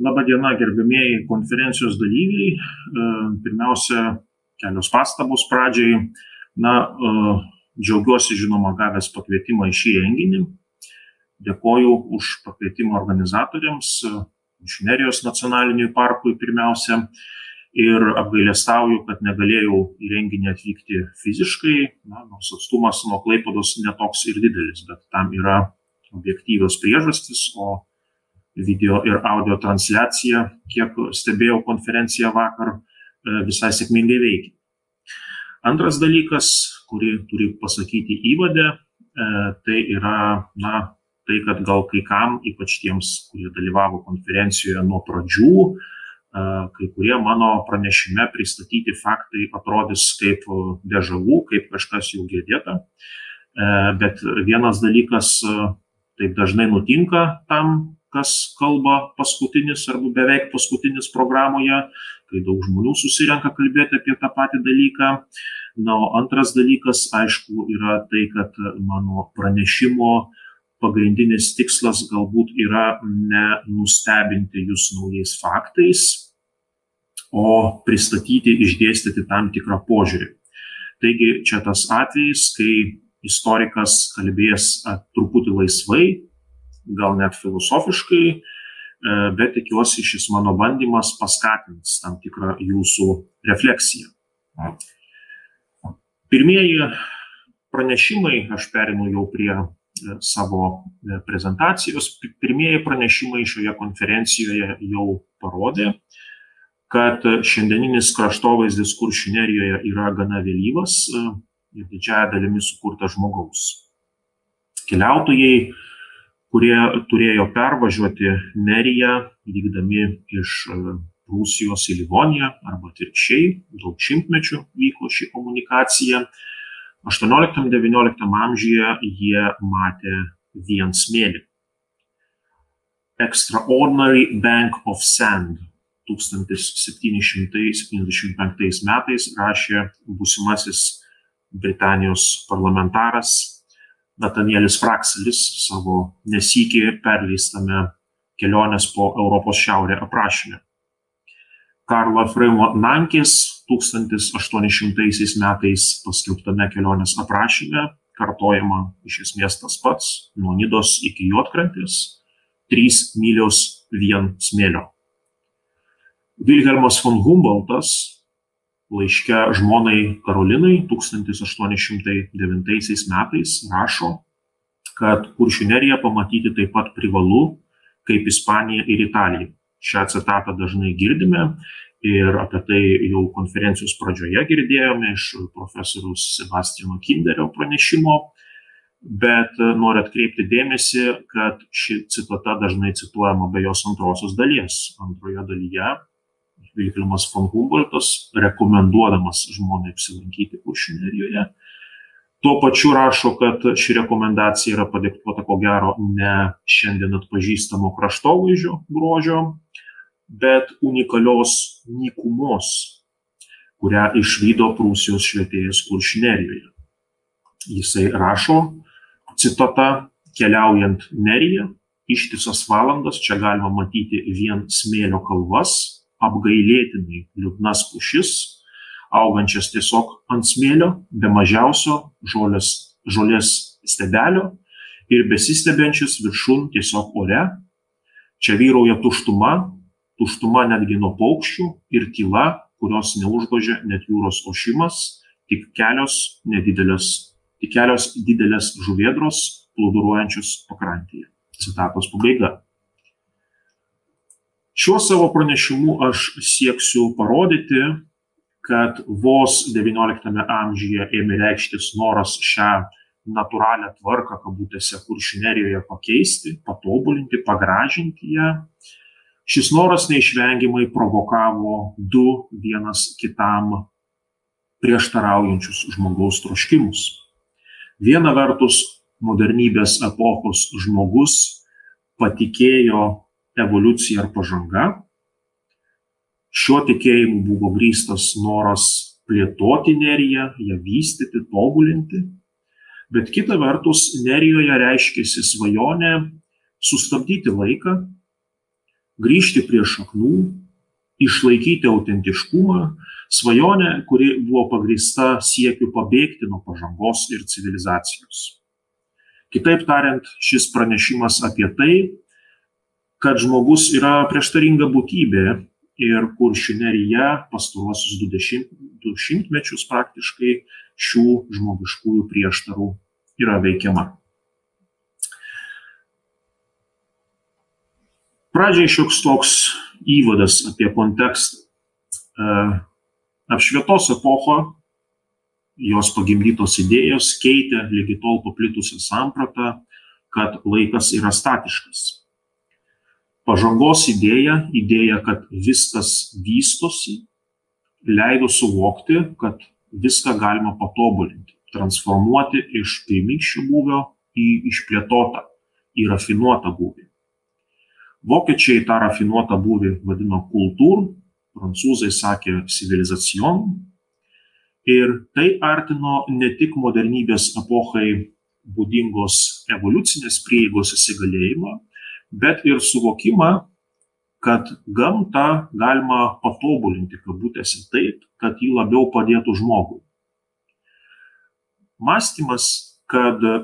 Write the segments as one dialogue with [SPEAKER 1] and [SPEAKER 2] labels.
[SPEAKER 1] Labadiena, gerbimieji konferencijos dalyviai. E, pirmiausia, kelios pastabos pradžiai. Na, e, džiaugiuosi, žinoma, gavęs pakvietimą į šį renginį. Dėkoju už pakvietimą organizatoriams, Inžinerijos nacionaliniui parkui pirmiausia. Ir apgailestauju, kad negalėjau į renginį atvykti fiziškai, na, nors atstumas nuo Klaipados netoks ir didelis, bet tam yra objektyvios priežastys, o video ir audio transliacija, kiek stebėjau konferenciją vakar, e, visai sėkmingai veikia. Antras dalykas, kurį turiu pasakyti įvadę, e, tai yra, na, tai, kad gal kai kam, ypač tiems, kurie dalyvavo konferencijoje nuo pradžių, e, kai kurie mano pranešime pristatyti faktai atrodys kaip dežavų, kaip kažkas jau girdėta. Bet vienas dalykas, taip dažnai nutinka tam kas kalba paskutinis arba beveik paskutinis programoje, kai daug žmonių susirenka kalbėti apie tą patį dalyką. Na, o antras dalykas, aišku, yra tai, kad mano pranešimo pagrindinis tikslas galbūt yra ne nustebinti jūs naujais faktais, o pristatyti, išdėstyti tam tikrą požiūrį. Taigi čia tas atvejis, kai istorikas kalbės truputį laisvai, gal net filosofiškai, e, bet tikiuosi šis mano bandymas paskatins tam tikrą jūsų refleksiją. Pirmieji pranešimai, aš perinu jau prie e, savo e, prezentacijos, pirmieji pranešimai šioje konferencijoje jau parodė, kad šiandieninis kraštovaizdis kuršių nerijoje yra gana vėlyvas ir didžiaja dalimi sukurtas žmogaus. Keliautojai kurie turėjo pervažiuoti Neriją, vykdami iš e, Rusijos į Livoniją arba atvirkščiai, daug šimtmečių vyko ši komunikacija. 18-19 amžiuje jie matė vien smėlį. Extraordinary Bank of Sand 1775 metais rašė būsimasis Britanijos parlamentaras Natanielis Frakselis savo nesikį perleistame kelionės po Europos šiaurę aprašymę. Karlo Efraimo Nankės 1800 metais paskelbtame kelionės aprašyme kartojama iš esmės tas pats nuo Nidos iki Jotkrantės - 3 mylios vien smėlio. Vilhelmas von Humboldtas laiške žmonai Karolinai 1809 metais rašo, kad kuršių neriją pamatyti taip pat privalu kaip Ispanija ir Italija. Šią citatą dažnai girdime ir apie tai jau konferencijos pradžioje girdėjome iš profesoriaus Sebastiano Kinderio pranešimo, bet noriu atkreipti dėmesį, kad ši citata dažnai cituojama be jos antrosios dalies. Antroje dalyje Vilhelmas von Humboldtas, rekomenduodamas žmonai apsilankyti kuršių nerijoje. Tuo pačiu rašo, kad ši rekomendacija yra padiktuota ko gero ne šiandien atpažįstamo kraštovaizdžio grožio, bet unikalios nykumos, kurią išvydo Prūsijos švietėjas kuršnerijoje. Jisai rašo, citata, keliaujant neriją, ištisas valandas čia galima matyti vien smėlio kalvas, apgailėtinai liūdnas pušis, augančias tiesiog ant smėlio, be mažiausio žolės, žolės stebelio ir besistebiančias viršun tiesiog ore. Čia vyrauja tuštuma, tuštuma netgi nuo paukščių ir tyla, kurios neužgožia net jūros ošimas, tik kelios nedidelės, tik kelios didelės žuvėdros plūduruojančios pakrantėje. Citatos pabaiga. Šiuo savo pranešimu aš sieksiu parodyti, kad vos XIX amžiuje ėmė reikštis noras šią natūralią tvarką, kabutėse, kuršinerijoje pakeisti, patobulinti, pagražinti ją. Šis noras neišvengiamai provokavo du vienas kitam prieštaraujančius žmogaus troškimus. Viena vertus, modernybės epochos žmogus patikėjo evoliucija ar pažanga. Šiuo tikėjimu buvo grįstas noras plėtoti neriją, ją vystyti, tobulinti. Bet kita vertus, nerijoje reiškėsi svajonė sustabdyti laiką, grįžti prie šaknų, išlaikyti autentiškumą, svajonė, kuri buvo pagrįsta siekiu pabėgti nuo pažangos ir civilizacijos. Kitaip tariant, šis pranešimas apie tai, kad žmogus yra prieštaringa būtybė ir kuršių nerija pastaruosius du, dešimt, du šimtmečius praktiškai šių žmogiškųjų prieštarų yra veikiama. Pradžiai šioks toks įvadas apie kontekstą. E, apšvietos epocho, jos pagimdytos idėjos keitė lygi tol paplitusią sampratą, kad laikas yra statiškas. Pažangos idėja, idėja, kad viskas vystosi, leido suvokti, kad viską galima patobulinti, transformuoti iš pirmykščio būvio į išplėtotą, į rafinuotą būvį. Vokiečiai tą rafinuotą būvį vadino kultūr, prancūzai sakė civilizacijon. Ir tai artino ne tik modernybės epochai būdingos evoliucinės prieigos įsigalėjimą, bet ir suvokimą, kad gamtą galima patobulinti, kabutėse taip, kad jį labiau padėtų žmogui. Mąstymas, kad, e,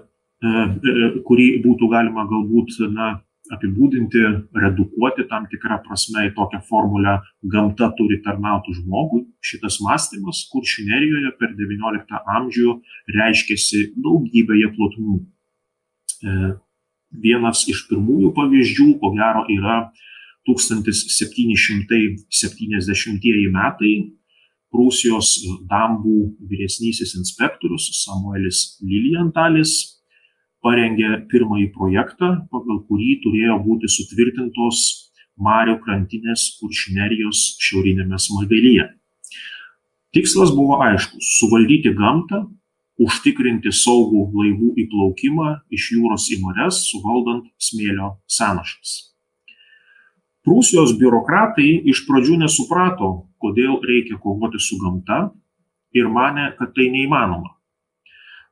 [SPEAKER 1] e, kurį būtų galima galbūt na, apibūdinti, redukuoti tam tikrą prasme į tokią formulę gamta turi tarnauti žmogui. Šitas mąstymas kuršių nerijoje per XIX amžių reiškėsi daugybėje plotmių. Vienas iš pirmųjų pavyzdžių, ko gero, yra 1770 metai. Prūsijos dambų vyresnysis inspektorius Samuelis Liliantalis parengė pirmąjį projektą, pagal kurį turėjo būti sutvirtintos Mario krantinės kuršinerijos šiaurinėme smagelyje. Tikslas buvo aiškus - suvaldyti gamtą, užtikrinti saugų laivų įplaukimą iš jūros į marias, suvaldant smėlio sąnašas. Prūsijos biurokratai iš pradžių nesuprato, kodėl reikia kovoti su gamta ir mane, kad tai neįmanoma.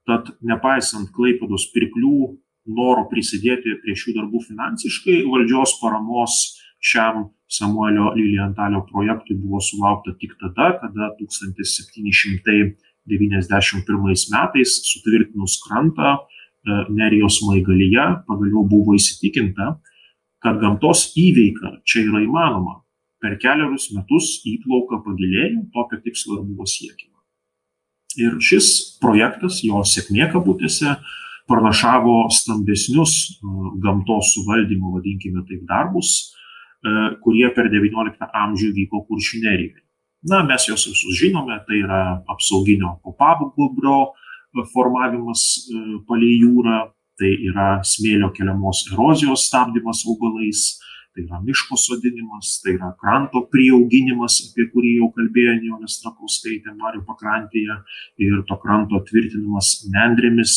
[SPEAKER 1] Tad nepaisant Klaipėdos pirklių noro prisidėti prie šių darbų finansiškai, valdžios paramos šiam Samuelio Liliantalio projektui buvo sulaukta tik tada, kada 1791 metais sutvirtinus krantą e, Nerijos maigalyje pagaliau buvo įsitikinta, kad gamtos įveika čia yra įmanoma. Per keliarius metus įplauka pagilėjo, tokio tikslo ir buvo siekiama. Ir šis projektas, jo sėkmė kabutėse, pranašavo stambesnius e, gamtos suvaldymo, vadinkime taip, darbus, e, kurie per XIX amžių vyko kuršinerijoje. Na, mes juos visus žinome, tai yra apsauginio kopabubrio formavimas e, palei jūrą, tai yra smėlio keliamos erozijos stabdymas augalais, tai yra miško sodinimas, tai yra kranto prieauginimas, apie kurį jau kalbėjo Jonas Trakauskaitė Marių pakrantėje, ir to kranto tvirtinimas nendrėmis,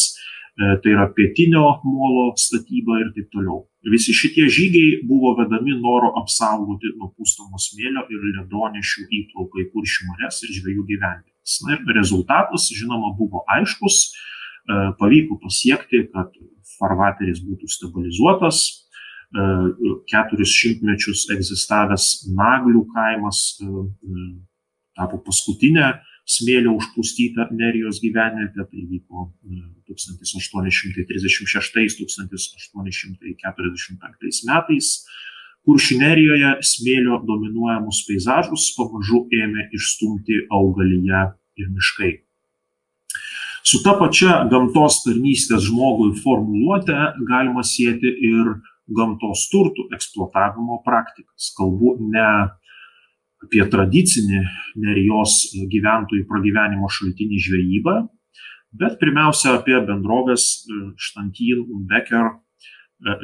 [SPEAKER 1] tai yra pietinio molo statyba ir taip toliau. Visi šitie žygiai buvo vedami noro apsaugoti nuo pūstomo smėlio ir ledonešių įplauką į kuršių marias ir žvėjų gyvenvietės. Na ir rezultatas, žinoma, buvo aiškus. E, pavyko pasiekti, kad farvateris būtų stabilizuotas, E, keturis šimtmečius egzistavęs Naglių kaimas e, e, tapo paskutinė smėlio užpustyta Nerijos gyvenvietė, tai vyko 1836-1845 metais. Kuršinerijoje smėlio dominuojamus peizažus pamažu ėmė išstumti augalyje ir miškai. Su ta pačia gamtos tarnystės žmogui formuluotė galima sėti ir gamtos turtų eksploatavimo praktikas. Kalbu ne apie tradicinį nerijos gyventojų pragyvenimo šaltinį žvejybą, bet pirmiausia apie bendrovės e, Štantin Becker e,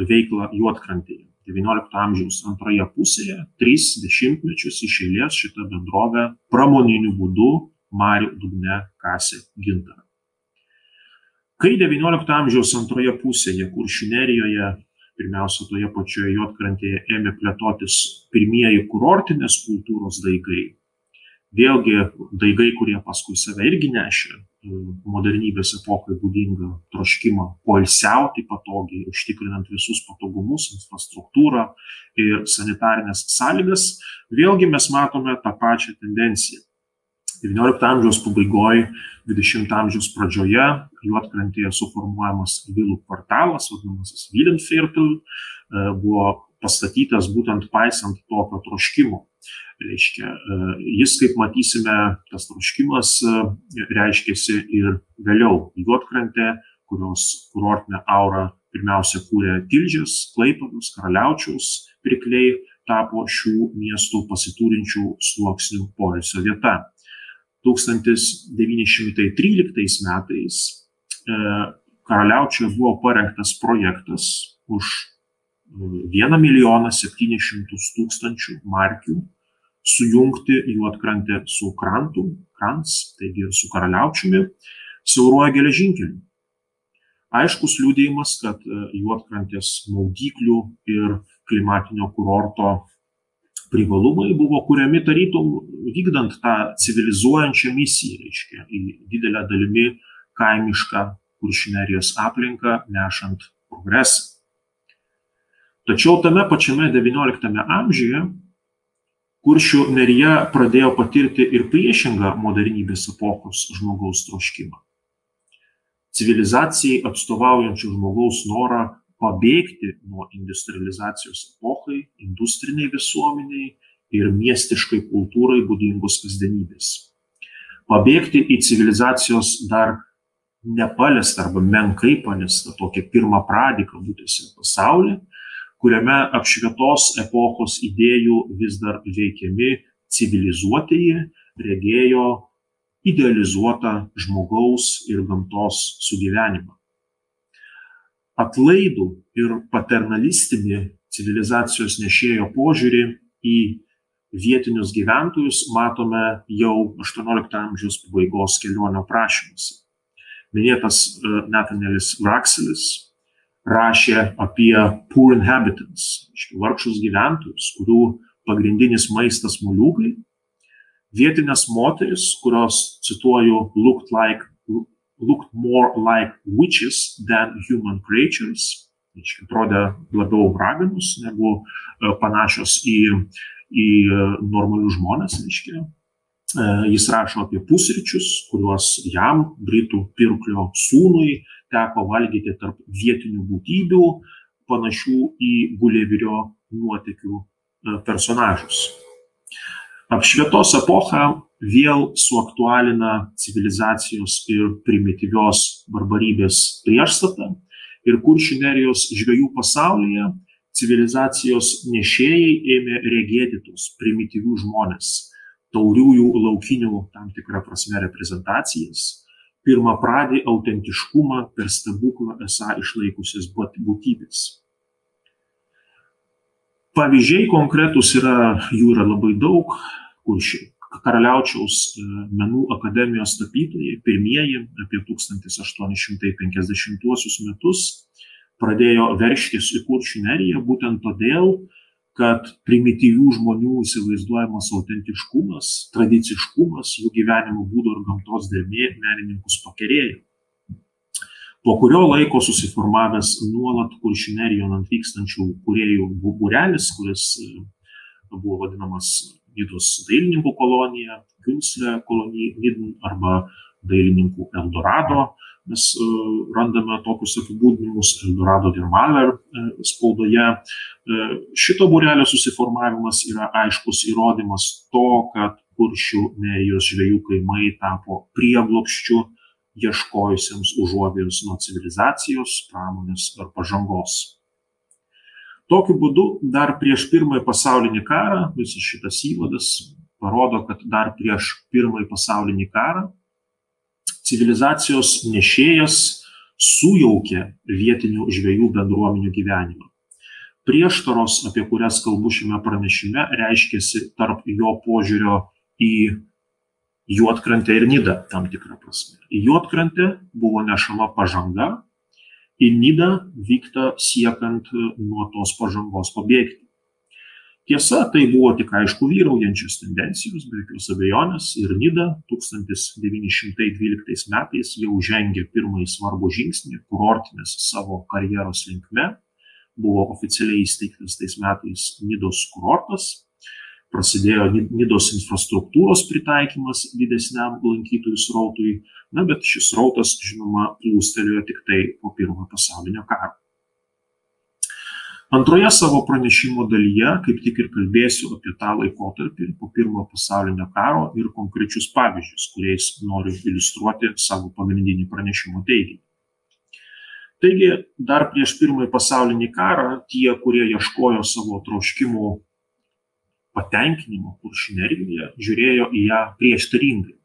[SPEAKER 1] veiklą Juotkrantėje. XIX amžiaus antroje pusėje, tris dešimtmečius iš eilės šita bendrovė pramoniniu būdu Marių dugne kasė gintarą. Kai XIX amžiaus antroje pusėje Kuršinerijoje pirmiausia toje pačioje juodkrantėje ėmė plėtotis pirmieji kurortinės kultūros daigai Vėlgi daigai, kurie paskui save irgi nešė modernybės epokai būdingą troškimą poilsiauti patogiai, užtikrinant visus patogumus, infrastruktūrą ir sanitarinės sąlygas, vėlgi mes matome tą pačią tendenciją. XIX amžiaus pabaigoje, XX amžiaus pradžioje juotkrantėje suformuojamas vilų kvartalas, vadinamasis Vilenfirtel, buvo pastatytas būtent paisant tokio troškimo. Reiškia, jis, kaip matysime, tas troškimas reiškėsi ir vėliau. Juotkrantė, kurios kurortinę aurą pirmiausia kūrė Tilžės, Klaipados, Karaliaučiaus pirkliai, tapo šių miestų pasiturinčių sluoksnių poilsio vieta. 1913 metais Karaliaučioje buvo parengtas projektas už 1 milijoną 700 tūkstančių markių sujungti juodkrantę su krantu, krans, taigi su karaliaučiumi, siauruoja geležinkeliu. Aiškus liūdėjimas, kad juodkrantės maudyklių ir klimatinio kurorto privalumai buvo kuriami tarytum vykdant tą civilizuojančią misiją, reiškia, į didelę dalimi kaimišką kuršinerijos aplinką nešant progresą. Tačiau tame pačiame XIX amžiuje kuršių nerija pradėjo patirti ir priešingą modernybės epochos žmogaus troškimą. Civilizacijai atstovaujančių žmogaus norą pabėgti nuo industrializacijos epochai, industriniai visuomeniai ir miestiškai kultūrai būdingos kasdienybės. Pabėgti į civilizacijos dar nepalestą arba menkai palestą tokią pirmą pradį kabutėse pasaulį, kuriame apšvietos epochos idėjų vis dar veikiami civilizuotieji regėjo idealizuotą žmogaus ir gamtos sugyvenimą. Atlaidų ir paternalistinį civilizacijos nešėjo požiūrį į vietinius gyventojus matome jau XVIII amžiaus pabaigos kelionio prašymuose. Minėtas Natanelis Rakselis rašė apie poor inhabitants, vargšus gyventojus, kurių pagrindinis maistas moliūgai, vietinės moteris, kurios, cituoju, looked, like, looked more like witches than human creatures, reiškia, atrodė labiau raganus negu panašios į, į normalius žmonės, reiškia. Jis rašo apie pusryčius, kuriuos jam, Britų pirklio sūnui, teko valgyti tarp vietinių būtybių, panašių į Gulevirio nuotikių personažus. Apšvietos epocha vėl suaktualina civilizacijos ir primityvios barbarybės priešstatą ir kuršių nerijos žvėjų pasaulyje civilizacijos nešėjai ėmė regėti tos primityvių žmonės, tauriųjų laukinių tam tikrą prasme reprezentacijas pirmapradį autentiškumą per stebuklą esą išlaikusias būtybės. Pavyzdžiai konkretus yra, jų yra labai daug, kur ši Karaliaučiaus menų akademijos tapytojai, pirmieji apie 1850 metus, pradėjo verštis į kuršių neriją būtent todėl, kad primityvių žmonių įsivaizduojamas autentiškumas, tradiciškumas, jų gyvenimo būdo ir gamtos dermė menininkus pakerėjo. Po kurio laiko susiformavęs nuolat kuršinerijon atvykstančių kuriejų būrelis, kuris buvo vadinamas Nidos dailininkų kolonija, Günslė kolonija Nidn arba dailininkų Eldorado, mes randame tokius apibūdinimus Eldorado Dirmaler spaudoje. Šito būrelio susiformavimas yra aiškus įrodymas to, kad kuršių nerijos žvėjų kaimai tapo prieglopščių ieškojusiems užuovėjus nuo civilizacijos, pramonės ar pažangos. Tokiu būdu dar prieš pirmąjį pasaulinį karą, visas šitas įvadas parodo, kad dar prieš pirmąjį pasaulinį karą civilizacijos nešėjas sujaukė vietinių žvėjų bendruomenių gyvenimą. Prieštaros, apie kurias kalbu šiame pranešime, reiškėsi tarp jo požiūrio į juotkrantę ir nidą tam tikrą prasme. Į juotkrantę buvo nešama pažanga, į nidą vykta siekant nuo tos pažangos pabėgti. Tiesa, tai buvo tik aišku vyraujančios tendencijos, be jokios abejonės, ir Nida 1912 metais jau žengė pirmąjį svarbų žingsnį kurortinės savo karjeros linkme, buvo oficialiai įsteigtas tais metais Nidos kurortas, prasidėjo Nidos infrastruktūros pritaikymas didesniam lankytojų srautui, na bet šis srautas, žinoma, plūstelėjo tik tai po pirmojo pasaulinio karo. Antroje savo pranešimo dalyje kaip tik ir kalbėsiu apie tą laikotarpį po pirmojo pasaulinio karo ir konkrečius pavyzdžius, kuriais noriu iliustruoti savo pagrindinį pranešimo teiginį. Taigi, dar prieš pirmąjį pasaulinį karą tie, kurie ieškojo savo troškimų patenkinimo kuršinerijoje, žiūrėjo į ją prieštaringai.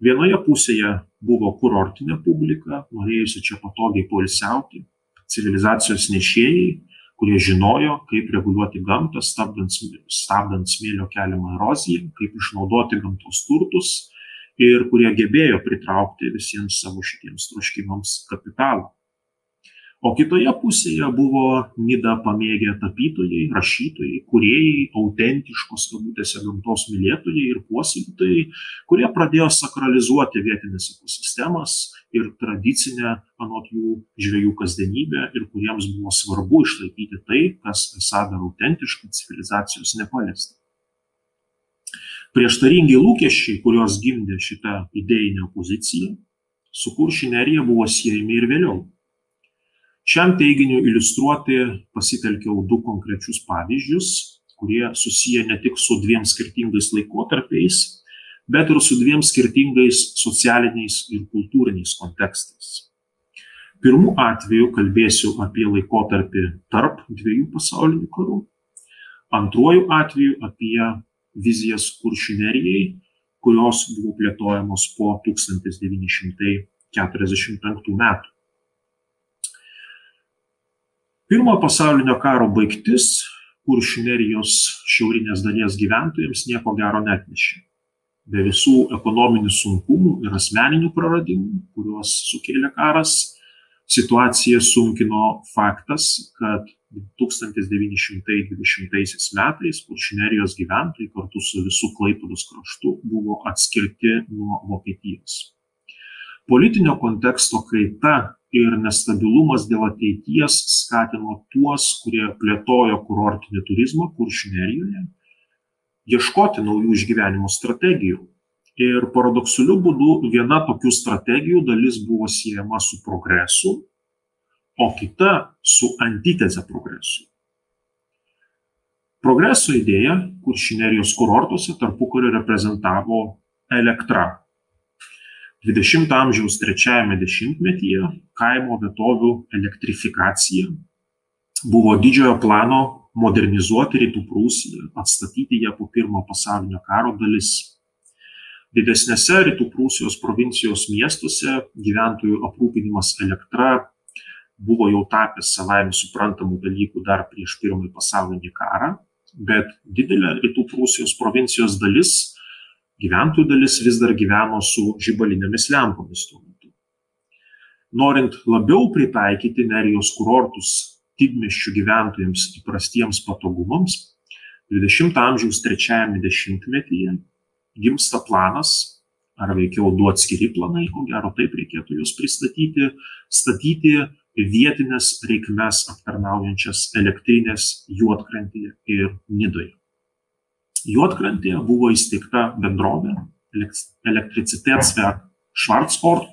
[SPEAKER 1] Vienoje pusėje buvo kurortinė publika, norėjusi čia patogiai poilsiauti, civilizacijos nešėjai, kurie žinojo, kaip reguliuoti gamtą, stabdant, stabdant smėlio keliamą eroziją, kaip išnaudoti gamtos turtus ir kurie gebėjo pritraukti visiems savo šitiems troškimams kapitalą o kitoje pusėje buvo nidą pamėgę tapytojai rašytojai kūrėjai autentiškos kabutėse gamtos mylėtojai ir puoselėtojai kurie pradėjo sakralizuoti vietines ekosistemas ir tradicinę anot jų žvejų kasdienybę ir kuriems buvo svarbu išlaikyti tai kas esą dar autentiška civilizacijos nepaliesta. Prieštaringi lūkesčiai kuriuos gimdė šita idėjinė opozicija su kuršių nerija buvo siejami ir vėliau šiam teiginiui iliustruoti pasitelkiau du konkrečius pavyzdžius kurie susiję ne tik su dviem skirtingais laikotarpiais bet ir su dviem skirtingais socialiniais ir kultūriniais kontekstais. Pirmu atveju kalbėsiu apie laikotarpį tarp dviejų pasaulinių karų antruoju atveju apie vizijas kuršių nerijai kurios buvo plėtojamos po 1945 metų pirmojo pasaulinio karo baigtis kuršių nerijos šiaurinės dalies gyventojams nieko gero neatnešė. Be visų ekonominių sunkumų ir asmeninių praradimų kuriuos sukėlė karas situaciją sunkino faktas kad 1920 metais kuršių nerijos gyventojai kartu su visu klaipėdos kraštu buvo atskirti nuo vokietijos. Politinio konteksto kaita ir nestabilumas dėl ateities skatino tuos, kurie plėtojo kurortinį turizmą kuršių nerijoje, ieškoti naujų išgyvenimo strategijų. Ir paradoksaliu būdu viena tokių strategijų dalis buvo siejama su progresu, o kita su antiteze progresu. Progreso idėja kuršinerijos kurortuose tarpukario reprezentavo elektra, dvidešimto amžiaus trečiajame dešimtmetyje kaimo vietovių elektrifikacija buvo didžiojo plano modernizuoti rytų Prūsiją, atstatyti ją po pirmo pasaulinio karo dalis. Didesnėse rytų Prūsijos provincijos miestuose gyventojų aprūpinimas elektra buvo jau tapęs savaime suprantamų dalykų dar prieš pirmąjį pasaulinį karą, bet didelė rytų Prūsijos provincijos dalis gyventojų dalis vis dar gyveno su žibalinėmis lempomis tuo metu. Norint labiau pritaikyti Nerijos kurortus didmiščių gyventojams įprastiems patogumams, 20 amžiaus trečiajame dešimtmetyje gimsta planas, ar veikiau du atskiri planai, ko gero taip reikėtų juos pristatyti, statyti vietinės reikmes aptarnaujančias elektrinės juodkrantėje ir nidoje juodkrantėje buvo įsteigta bendrovė elektricitetswerk Schwarzport,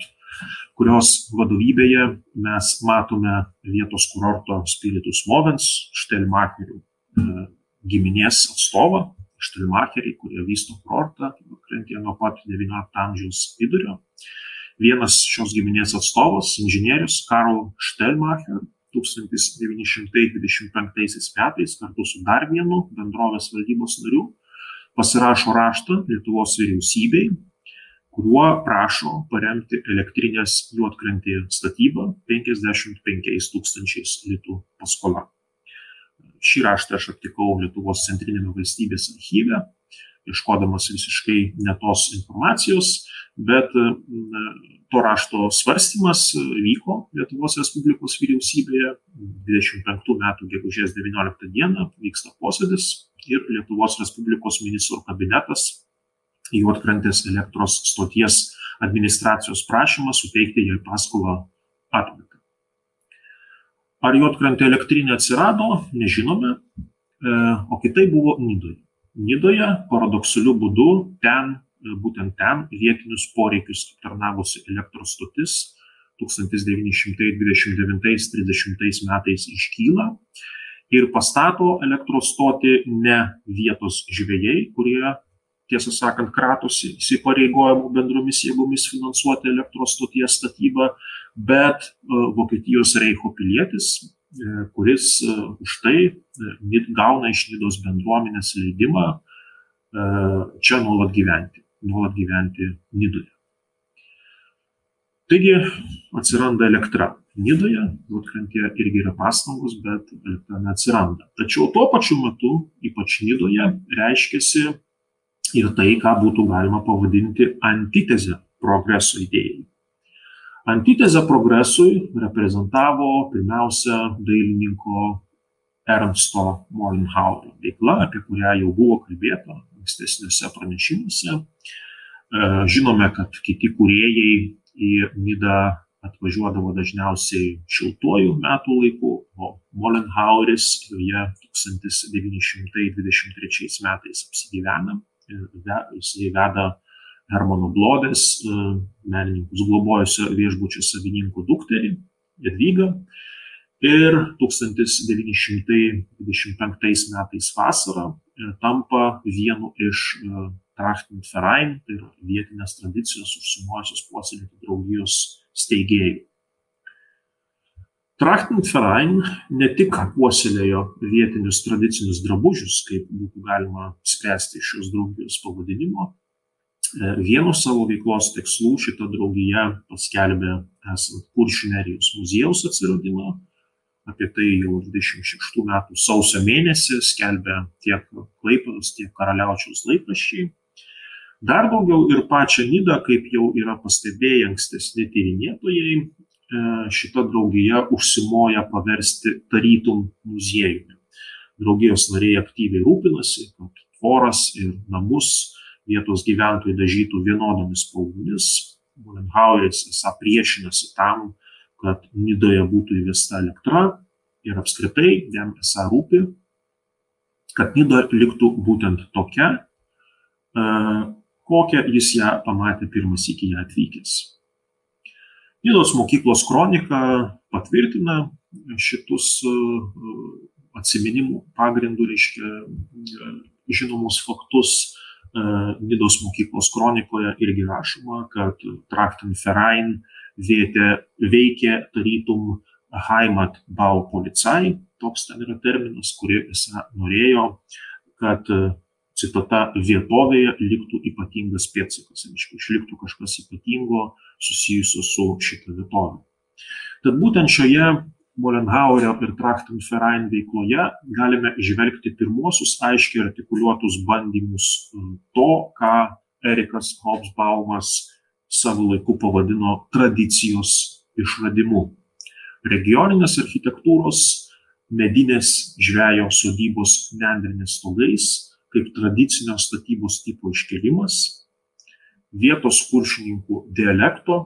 [SPEAKER 1] kurios vadovybėje mes matome vietos kurorto Spiritus Movens, Štelmacherių e, giminės atstovą, Štelmacheriai, kurie vysto kurortą krantėje nuo pat XIX amžiaus vidurio. Vienas šios giminės atstovas, inžinierius Karl Štelmacher, 1925 metais kartu su dar vienu bendrovės valdybos nariu pasirašo raštą Lietuvos vyriausybei, kuriuo prašo paremti elektrinės juodkrantėje statybą 55 tūkstančiais litų paskola. Šį raštą aš aptikau Lietuvos centrinėme valstybės archyve, ieškodamas visiškai netos informacijos, bet to rašto svarstymas vyko Lietuvos Respublikos vyriausybėje 25 metų gegužės 19 dieną vyksta posėdis ir Lietuvos Respublikos ministrų kabinetas Juotkrantės elektros stoties administracijos prašymą suteikti jai paskolą atmetė. Ar Juotkrantė elektrinė atsirado, nežinome, e, o kitai buvo Nidoje. Nidoje paradoksaliu būdu ten, e, būtent ten vietinius poreikius tarnavusi elektros stotis 1929-30 metais iškyla ir pastato elektros stotį ne vietos žvėjai, kurie, tiesą sakant, kratosi įsipareigojimų bendromis jėgomis finansuoti elektros stoties statybą, bet e, Vokietijos Reicho pilietis, e, kuris e, už tai gauna iš Nidos bendruomenės leidimą čia nuolat gyventi, nuolat gyventi Nidoje. Taigi atsiranda elektra. Nidoje, Juotkrantėje irgi yra pastangos, bet elektra neatsiranda. Tačiau tuo pačiu metu, ypač Nidoje, reiškiasi ir tai, ką būtų galima pavadinti antitezę progreso idėjai. Antitezę progresui reprezentavo pirmiausia dailininko Ernsto Molenhauerio veikla, apie kurią jau buvo kalbėta ankstesniuose pranešimuose. E, žinome, kad kiti kuriejai į nidą atvažiuodavo dažniausiai šiltuoju metų laiku, o Molenhaueris joje 1923 metais apsigyvena. Jisai veda Hermano Blodės, e, menininkus globojusio viešbučio savininkų dukterį, Jadvygą. Ir 1925 metais vasarą e, tampa vienu iš e, Trachtenverein, tai yra vietinės tradicijos užsimojusios puoselėti draugijos steigėjų. Trachtenverein ne tik puoselėjo vietinius tradicinius drabužius, kaip būtų galima spręsti iš šios draugijos pavadinimo, e, vienu savo veiklos tikslų šita draugija paskelbė esant Kuršių nerijos muziejaus atsiradimą. Apie tai jau 26 metų sausio mėnesį skelbė tiek Klaipados, tiek Karaliaučiaus laikraščiai. Dar daugiau ir pačią Nidą, kaip jau yra pastebėję ankstesni tyrinėtojai, e, šita draugija užsimoja paversti tarytum muziejumi. Draugijos nariai aktyviai rūpinasi, kad tvoras ir namus vietos gyventojai dažytų vienodomis spalvomis. Molenhaueris esą priešinasi tam, kad Nidoje būtų įvesta elektra ir apskritai jam esą rūpi, kad Nida liktų būtent tokia, e, kokią jis ją pamatė pirmas iki ją atvykęs. Nidos mokyklos kronika patvirtina šitus e, atsiminimų pagrindų, reiškia, e, žinomus faktus. Nidos mokyklos kronikoje irgi rašoma, kad Trachtenverein veikė, veikė tarytum Heimat Bau Polizei, toks ten yra terminas, kuri esą norėjo, kad citata vietovėje liktų ypatingas pėdsakas, reiškia, išliktų kažkas ypatingo susijusio su šita vietovė. Tad būtent šioje Molenhauerio ir Trachtenverein veikloje galime žvelgti pirmosius aiškiai artikuliuotus bandymus to, ką Erikas Hobsbaumas savo laiku pavadino tradicijos išradimu. Regioninės architektūros, medinės žvejo sodybos nendrinės stogais kaip tradicinio statybos tipo iškėlimas, vietos kuršininkų dialekto,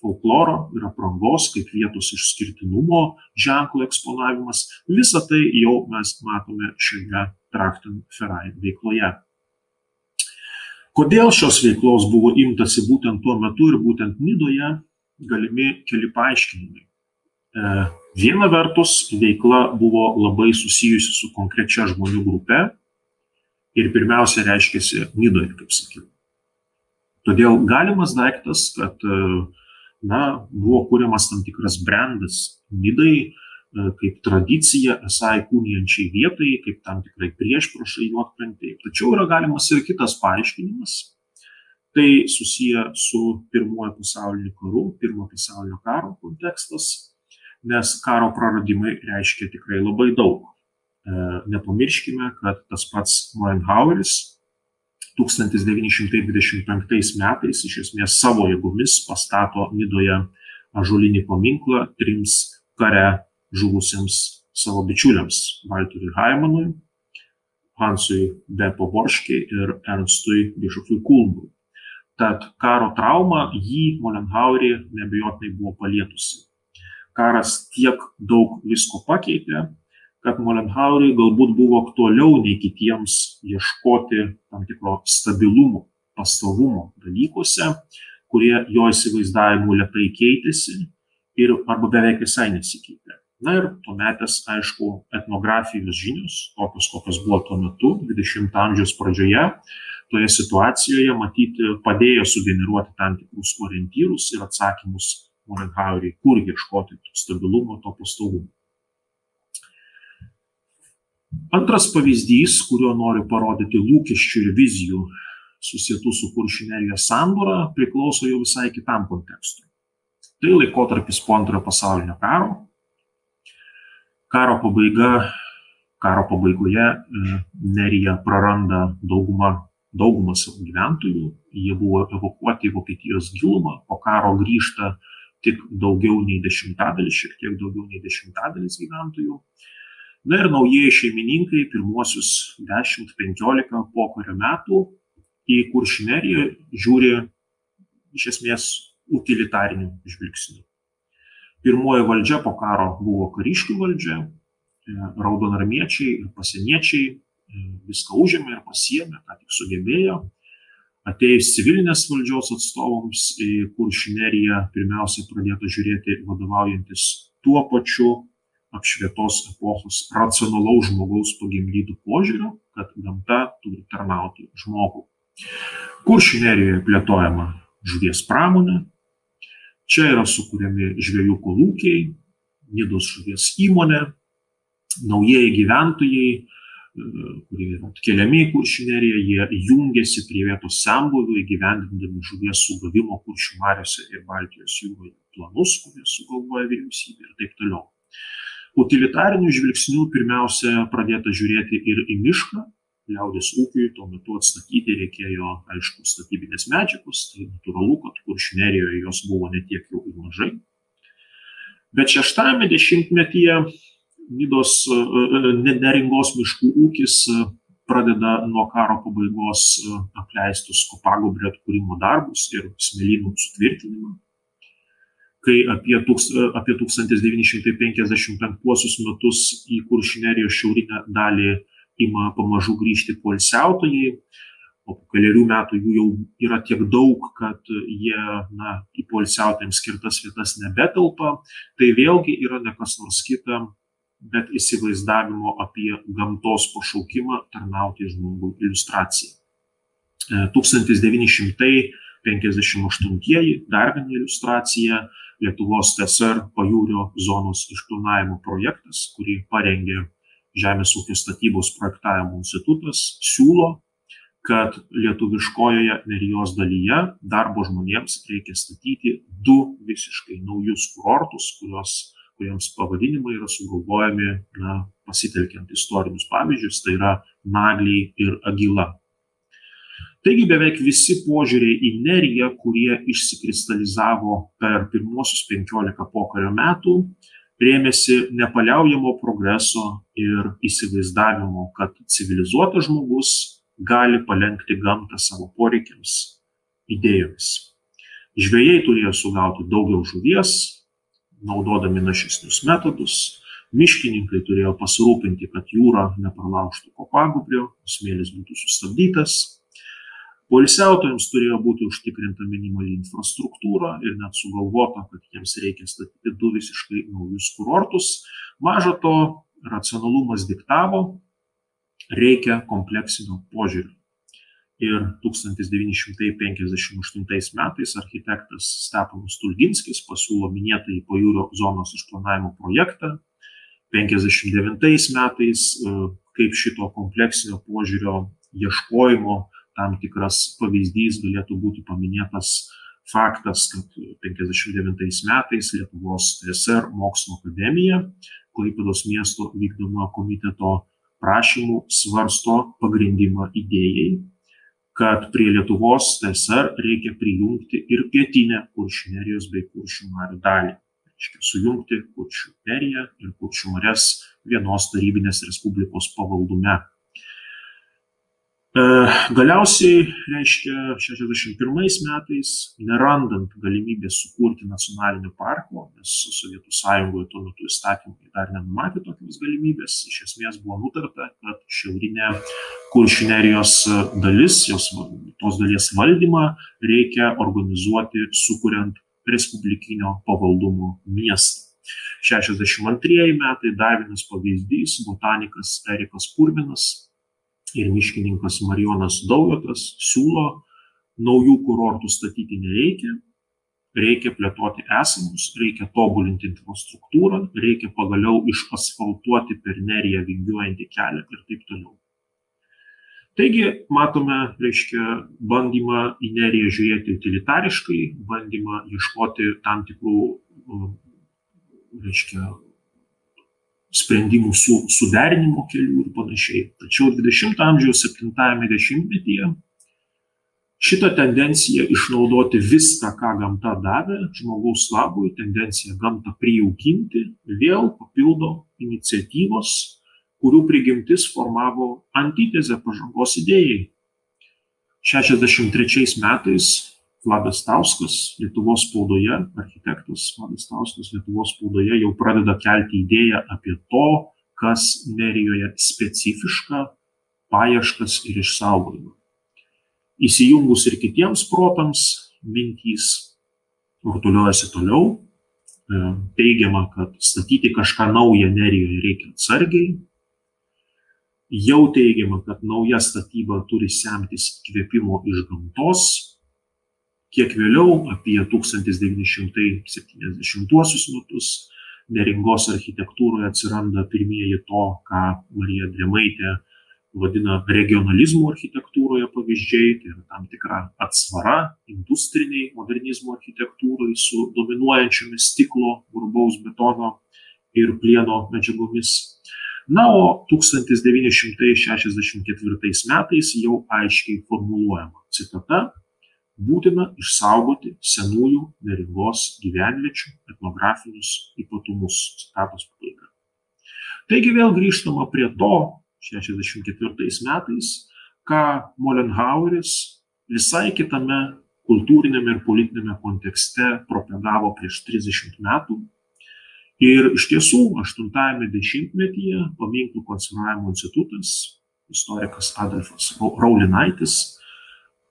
[SPEAKER 1] folkloro ir aprangos kaip vietos išskirtinumo ženklo eksponavimas, visą tai jau mes matome šioje Trachtenverein veikloje. Kodėl šios veiklos buvo imtasi būtent tuo metu ir būtent Nidoje, galimi keli paaiškinimai. E, viena vertus, veikla buvo labai susijusi su konkrečia žmonių grupe, ir pirmiausia reiškiasi Nidoje, kaip sakiau. Todėl galimas daiktas, kad na, buvo kūriamas tam tikras brandas Nidai e, kaip tradicija esą įkūnijančiai vietai, kaip tam tikrai priešprašai juotkrantėjai. Tačiau yra galimas ir kitas paaiškinimas. Tai susiję su pirmuoju pasauliniu karu, pirmo pasaulinio karo kontekstas, nes karo praradimai reiškia tikrai labai daug. E, nepamirškime, kad tas pats Moenhaueris 1925 metais iš esmės savo jėgomis pastato Nidoje ažulinį paminklą trims kare žuvusiems savo bičiuliams Valteriui Haimanui, Hansui de Poborškiai ir Ernstui Bišofui Kulmui. Tad karo trauma jį Molenhaurį nebejotinai buvo palietusi. Karas tiek daug visko pakeitė, kad Molenhauriui galbūt buvo aktualiau nei kitiems ieškoti tam tikro stabilumo, pastovumo dalykuose, kurie jo įsivaizdavimu lietai keitėsi ir arba beveik visai nesikeitė. Na ir tuometės, aišku, etnografijos žinios, tokios kokios buvo tuo metu, 20-ojo amžiaus pradžioje, toje situacijoje matyti padėjo sugeneruoti tam tikrus orientyrus ir atsakymus Morenhauriui, kur ieškoti to stabilumo, to pastovumo. Antras pavyzdys, kuriuo noriu parodyti lūkesčių ir vizijų susietų su kuršinerijos sandūra, priklauso jau visai kitam kontekstui. Tai laikotarpis po antrojo pasaulinio karo. Karo pabaiga, karo pabaigoje e, Nerija praranda daugumą, daugumą savo gyventojų, jie buvo evakuoti į Vokietijos gilumą, po karo grįžta tik daugiau nei dešimtadalis, šiek tiek daugiau nei dešimtadalis gyventojų. Na ir naujieji šeimininkai pirmuosius 10-15 pokario metų į kuršineriją žiūri iš esmės utilitariniu žvilgsniu. Pirmoji valdžia po karo buvo kariškių valdžia, e, raudonarmiečiai ir pasieniečiai e, viską užėmė ir pasiemė, ką tik sugebėjo. Atėjus civilinės valdžios atstovams į kuršineriją pirmiausia pradėta žiūrėti vadovaujantis tuo pačiu apšvietos epochos racionalaus žmogaus pagimdytų požiūrių, kad gamta turi tarnauti žmogui. Kuršių nerijoje plėtojama žuvies pramonė, čia yra sukūriami žvėjų kolūkiai, Nidos žuvies įmonė, naujieji gyventojai, kurie yra atkeliami į kuršių neriją, jie jungiasi prie vietos sambuvių įgyvendindami žuvies sugavimo kuršių mariuose ir Baltijos jūroje planus, kuriuos sugalvoja vyriausybė ir taip toliau. Utilitariniu žvilgsniu pirmiausia pradėta žiūrėti ir į mišką liaudies ūkiui tuo metu atstatyti reikėjo aišku statybinės medžiagos tai natūralu kad kuršių nerijoje jos buvo ne tiek jau ir mažai. Bet šeštajame dešimtmetyje nidos e, e, neringos miškų ūkis e, pradeda nuo karo pabaigos apleistus kopagūbrio atkūrimo darbus ir smėlynų sutvirtinimą. Kai apie, tūks, apie 1955 metus į Kuršinerijos šiaurinę dalį ima pamažu grįžti poilsiautojai, o po keliarių metų jų jau yra tiek daug, kad jie na, į poilsiautojams skirtas vietas nebetelpa, tai vėlgi yra ne kas nors kita, bet įsivaizdavimo apie gamtos pašaukimą tarnauti žmogui iliustracija. 1958 dar viena iliustracija Lietuvos TSR pajūrio zonos išplanavimo projektas, kurį parengė Žemės ūkio statybos projektavimo institutas, siūlo, kad lietuviškojoje nerijos dalyje darbo žmonėms reikia statyti du visiškai naujus kurortus, kurios, kuriems pavadinimai yra sugalvojami na, pasitelkiant istorinius pavyzdžius, tai yra Nagliai ir Agila. Taigi beveik visi požiūriai į neriją kurie išsikristalizavo per pirmuosius penkiolika pokario metų rėmėsi nepaliaujamo progreso ir įsivaizdavimo kad civilizuotas žmogus gali palenkti gamtą savo poreikiams idėjomis. Žvejai turėjo sugauti daugiau žuvies naudodami našesnius metodus. Miškininkai turėjo pasirūpinti kad jūra nepralaužtų kopagūbrio smėlis būtų sustabdytas poilsiautojams turėjo būti užtikrinta minimali infrastruktūra ir net sugalvota, kad jiems reikia statyti du visiškai naujus kurortus. Maža to, racionalumas diktavo, reikia kompleksinio požiūrio. Ir 1958 metais architektas Stepanas Tulginskis pasiūlo minėtą į pajūrio zonos išplanavimo projektą. 59 metais kaip šito kompleksinio požiūrio ieškojimo tam tikras pavyzdys galėtų būti paminėtas faktas, kad 59 metais Lietuvos TSR mokslo akademija Klaipėdos miesto vykdomo komiteto prašymų svarsto pagrindimą idėjai, kad prie Lietuvos TSR reikia prijungti ir pietinę kuršinerijos bei kuršių marių dalį. Reiškia sujungti kuršių neriją ir kuršių marias vienos tarybinės respublikos pavaldume galiausiai, reiškia, 61 metais, nerandant galimybės sukurti nacionalinio parko, nes Sovietų sąjungoje tuo metu įstatymai dar nenumatė tokios galimybės, iš esmės buvo nutarta, kad šiaurinė kuršinerijos dalis, jos, tos dalies valdymą reikia organizuoti, sukuriant respublikinio pavaldumo miestą. 62 metai dar vienas pavyzdys, botanikas Erikas Purminas ir miškininkas Marijonas Daujotas siūlo naujų kurortų statyti nereikia, reikia plėtoti esamus, reikia tobulinti infrastruktūrą, reikia pagaliau išasfaltuoti per neriją vingiuojantį kelią ir taip toliau. Taigi, matome, reiškia, bandymą į neriją žiūrėti utilitariškai, bandymą ieškoti tam tikrų, reiškia, sprendimų su, suderinimo kelių ir panašiai. Tačiau 20-ojo amžiaus 70-ame dešimtmetyje šitą tendenciją išnaudoti viską, ką gamta davė žmogaus labui, tendencija gamtą prijaukinti, vėl papildo iniciatyvos, kurių prigimtis formavo antitezę pažangos idėjai. 63 metais Vladas Tauskas Lietuvos spaudoje, architektas Vladas Tauskas Lietuvos spaudoje jau pradeda kelti idėją apie to, kas nerijoje specifiška, paieškas ir išsaugojimą. Įsijungus ir kitiems protams, mintys rutuliuojasi toliau, e, teigiama, kad statyti kažką naują nerijoje reikia atsargiai, jau teigiama, kad nauja statyba turi semtis įkvėpimo iš gamtos, Kiek vėliau, apie 1970 metus, neringos architektūroje atsiranda pirmieji to, ką Marija Dremaitė vadina regionalizmo architektūroje pavyzdžiai, tai yra tam tikra atsvara industriniai modernizmo architektūrai su dominuojančiomis stiklo, grubaus betono ir plieno medžiagomis. Na, o 1964 metais jau aiškiai formuluojama citata būtina išsaugoti senųjų neringos gyvenviečių etnografinius ypatumus. Citatos pabaiga. Taigi vėl grįžtama prie to 64 metais, ką Molenhaueris visai kitame kultūrinėme ir politinėme kontekste propagavo prieš 30 metų. Ir iš tiesų, 80-ame dešimtmetyje paminklų konservavimo institutas, istorikas Adolfas Raulinaitis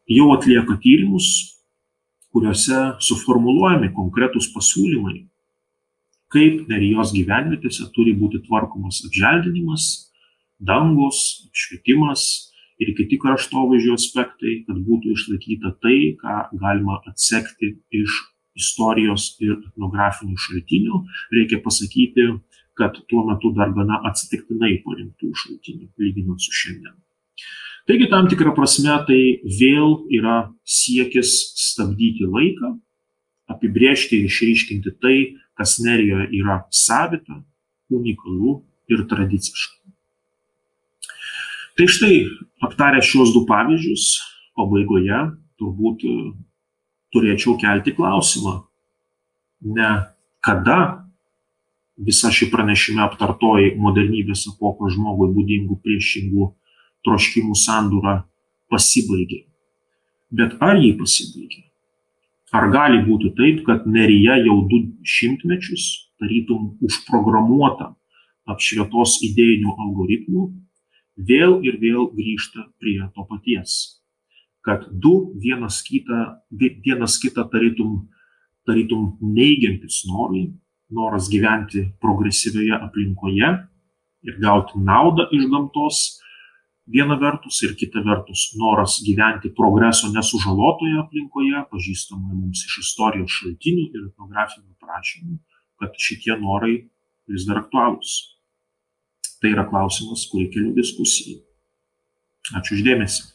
[SPEAKER 1] jau atlieka tyrimus, kuriuose suformuluojami konkretūs pasiūlymai, kaip nerijos gyvenvietėse turi būti tvarkomas apželdinimas, dangos, švietimas ir kiti kraštovaizdžio aspektai, kad būtų išlaikyta tai, ką galima atsekti iš istorijos ir etnografinių šaltinių. Reikia pasakyti, kad tuo metu dar gana atsitiktinai parinktų šaltinių, lyginant su šiandien. Taigi tam tikrą prasme tai vėl yra siekis stabdyti laiką, apibriežti ir išryškinti tai, kas nerijoje yra savita, unikalu ir tradiciška. Tai štai, aptarę šios du pavyzdžius, pabaigoje turbūt e, turėčiau kelti klausimą, ne kada visa ši pranešime aptartoji modernybės epoko žmogui būdingų priešingų troškimų sandūra pasibaigė. Bet ar jį pasibaigė? Ar gali būti taip, kad nerija jau du šimtmečius, tarytum užprogramuota apšvietos idėjinių algoritmų, vėl ir vėl grįžta prie to paties. Kad du vienas kitą, vienas kitą tarytum, tarytum neigiantis norai, noras gyventi progresyvioje aplinkoje ir gauti naudą iš gamtos, viena vertus ir kita vertus noras gyventi progreso nesužalotoje aplinkoje, pažįstama mums iš istorijos šaltinių ir etnografinių aprašymų, kad šitie norai vis dar aktualūs. Tai yra klausimas, kurį keliu diskusijai. Ačiū uždėmesi.